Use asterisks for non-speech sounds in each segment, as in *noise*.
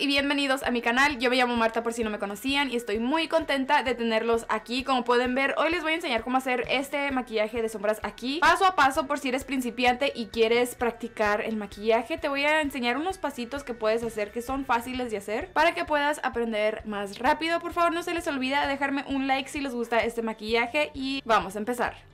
y bienvenidos a mi canal. Yo me llamo Marta por si no me conocían y estoy muy contenta de tenerlos aquí. Como pueden ver, hoy les voy a enseñar cómo hacer este maquillaje de sombras aquí. Paso a paso por si eres principiante y quieres practicar el maquillaje. Te voy a enseñar unos pasitos que puedes hacer que son fáciles de hacer para que puedas aprender más rápido. Por favor, no se les olvide dejarme un like si les gusta este maquillaje y vamos a empezar.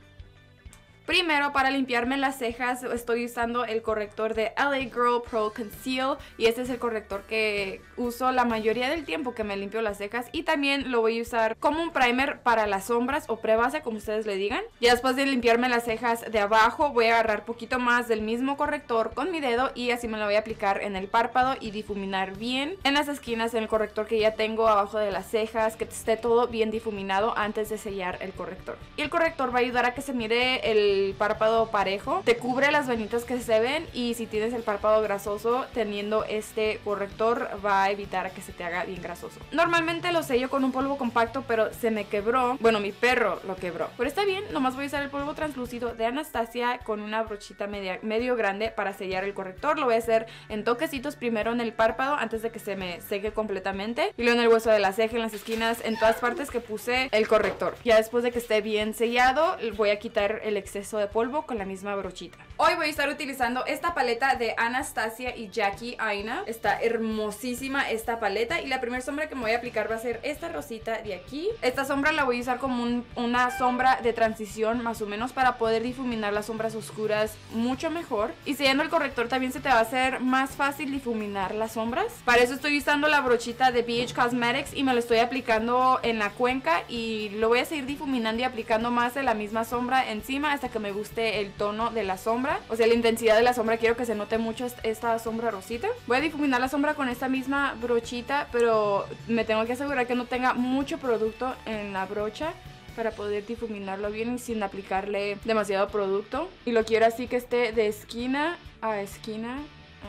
Primero, para limpiarme las cejas, estoy usando el corrector de LA Girl Pro Conceal. Y este es el corrector que uso la mayoría del tiempo que me limpio las cejas. Y también lo voy a usar como un primer para las sombras o prebase, como ustedes le digan. Y después de limpiarme las cejas de abajo, voy a agarrar poquito más del mismo corrector con mi dedo. Y así me lo voy a aplicar en el párpado y difuminar bien en las esquinas en el corrector que ya tengo abajo de las cejas. Que esté todo bien difuminado antes de sellar el corrector. Y el corrector va a ayudar a que se mire el párpado parejo, te cubre las venitas que se ven y si tienes el párpado grasoso, teniendo este corrector va a evitar que se te haga bien grasoso. Normalmente lo sello con un polvo compacto, pero se me quebró. Bueno, mi perro lo quebró. Pero está bien, nomás voy a usar el polvo translúcido de Anastasia con una brochita media, medio grande para sellar el corrector. Lo voy a hacer en toquecitos primero en el párpado antes de que se me seque completamente. Y luego en el hueso de la ceja, en las esquinas, en todas partes que puse el corrector. Ya después de que esté bien sellado, voy a quitar el exceso de polvo con la misma brochita. Hoy voy a estar utilizando esta paleta de Anastasia y Jackie Aina. Está hermosísima esta paleta y la primera sombra que me voy a aplicar va a ser esta rosita de aquí. Esta sombra la voy a usar como una sombra de transición más o menos para poder difuminar las sombras oscuras mucho mejor. Y sellando el corrector también se te va a hacer más fácil difuminar las sombras. Para eso estoy usando la brochita de BH Cosmetics y me lo estoy aplicando en la cuenca y lo voy a seguir difuminando y aplicando más de la misma sombra encima hasta que me guste el tono de la sombra. O sea, la intensidad de la sombra quiero que se note mucho esta sombra rosita. Voy a difuminar la sombra con esta misma brochita, pero me tengo que asegurar que no tenga mucho producto en la brocha para poder difuminarlo bien sin aplicarle demasiado producto. Y lo quiero así que esté de esquina a esquina,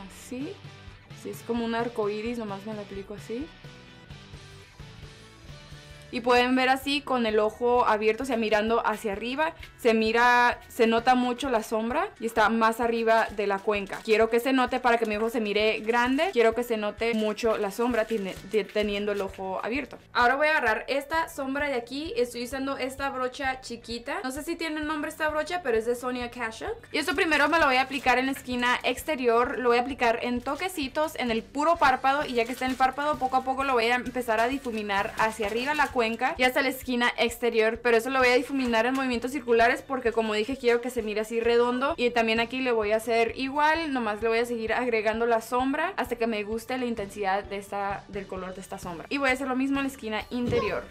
así. Si es como un arco iris, nomás me lo aplico así. Y pueden ver así con el ojo abierto, o sea, mirando hacia arriba. Se mira, se nota mucho la sombra y está más arriba de la cuenca. Quiero que se note para que mi ojo se mire grande. Quiero que se note mucho la sombra teniendo el ojo abierto. Ahora voy a agarrar esta sombra de aquí. Estoy usando esta brocha chiquita. No sé si tiene nombre esta brocha, pero es de Sonia Kashuk. Y esto primero me lo voy a aplicar en la esquina exterior. Lo voy a aplicar en toquecitos, en el puro párpado. Y ya que está en el párpado, poco a poco lo voy a empezar a difuminar hacia arriba la cuenca y hasta la esquina exterior, pero eso lo voy a difuminar en movimientos circulares porque como dije quiero que se mire así redondo y también aquí le voy a hacer igual, nomás le voy a seguir agregando la sombra hasta que me guste la intensidad de esta, del color de esta sombra. Y voy a hacer lo mismo en la esquina interior.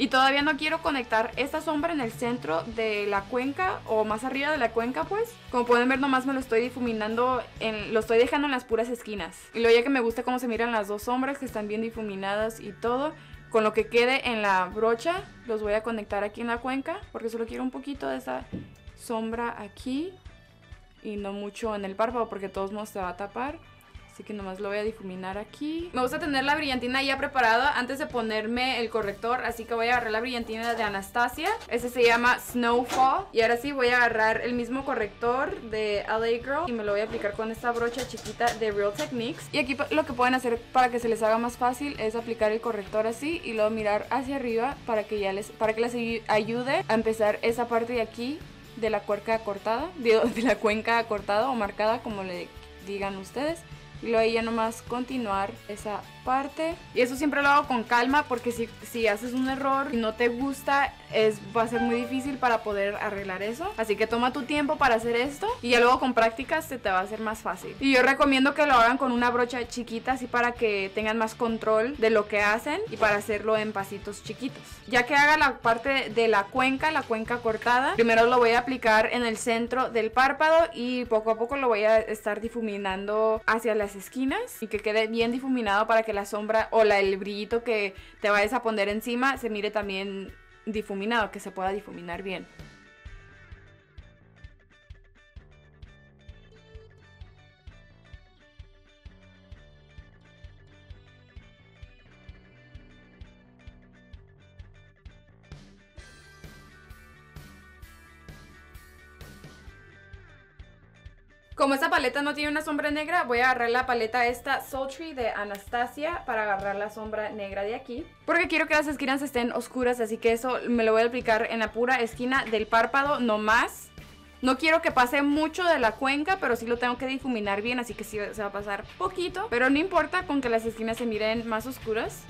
Y todavía no quiero conectar esta sombra en el centro de la cuenca o más arriba de la cuenca pues. Como pueden ver nomás me lo estoy difuminando, en, lo estoy dejando en las puras esquinas. Y luego ya que me gusta cómo se miran las dos sombras que están bien difuminadas y todo. Con lo que quede en la brocha los voy a conectar aquí en la cuenca porque solo quiero un poquito de esa sombra aquí y no mucho en el párpado porque todos modos se va a tapar. Así que nomás lo voy a difuminar aquí. Me gusta tener la brillantina ya preparada antes de ponerme el corrector. Así que voy a agarrar la brillantina de Anastasia. Este se llama Snowfall. Y ahora sí voy a agarrar el mismo corrector de LA Girl. Y me lo voy a aplicar con esta brocha chiquita de Real Techniques. Y aquí lo que pueden hacer para que se les haga más fácil es aplicar el corrector así. Y luego mirar hacia arriba para que ya les, para que les ayude a empezar esa parte de aquí de la cuerca cortada. De, *laughs* de la cuenca cortada o marcada como le digan ustedes y luego ya nomás continuar esa parte. Y eso siempre lo hago con calma porque si, si haces un error y no te gusta, es, va a ser muy difícil para poder arreglar eso. Así que toma tu tiempo para hacer esto y ya luego con prácticas se te va a hacer más fácil. Y yo recomiendo que lo hagan con una brocha chiquita así para que tengan más control de lo que hacen y para hacerlo en pasitos chiquitos. Ya que haga la parte de la cuenca, la cuenca cortada, primero lo voy a aplicar en el centro del párpado y poco a poco lo voy a estar difuminando hacia las esquinas y que quede bien difuminado para que la sombra o la, el brillito que te vayas a poner encima se mire también difuminado, que se pueda difuminar bien. Como esta paleta no tiene una sombra negra, voy a agarrar la paleta esta Sultry de Anastasia para agarrar la sombra negra de aquí. Porque quiero que las esquinas estén oscuras, así que eso me lo voy a aplicar en la pura esquina del párpado, no más. No quiero que pase mucho de la cuenca, pero sí lo tengo que difuminar bien, así que sí se va a pasar poquito. Pero no importa con que las esquinas se miren más oscuras.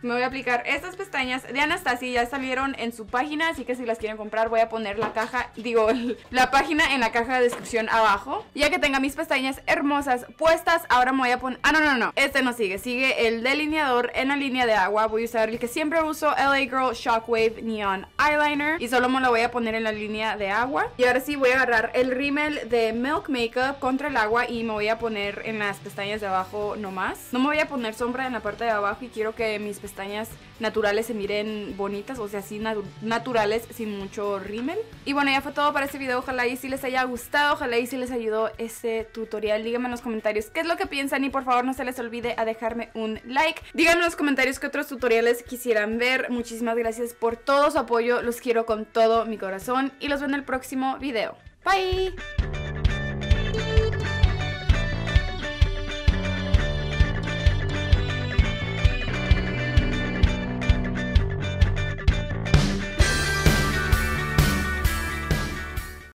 Me voy a aplicar estas pestañas de Anastasia, ya salieron en su página, así que si las quieren comprar voy a poner la caja, digo, la página en la caja de descripción abajo. Ya que tenga mis pestañas hermosas puestas, ahora me voy a poner... Ah, no, no, no, este no sigue, sigue el delineador en la línea de agua. Voy a usar el que siempre uso, LA Girl Shockwave Neon Eyeliner. Y solo me lo voy a poner en la línea de agua. Y ahora sí voy a agarrar el rímel de Milk Makeup contra el agua y me voy a poner en las pestañas de abajo nomás. No me voy a poner sombra en la parte de abajo y quiero que mis pestañas pestañas naturales se miren bonitas, o sea, así naturales, sin mucho rímel. Y bueno, ya fue todo para este video. Ojalá y si les haya gustado, ojalá y si les ayudó este tutorial. Díganme en los comentarios qué es lo que piensan y por favor no se les olvide a dejarme un like. Díganme en los comentarios qué otros tutoriales quisieran ver. Muchísimas gracias por todo su apoyo. Los quiero con todo mi corazón y los veo en el próximo video. Bye!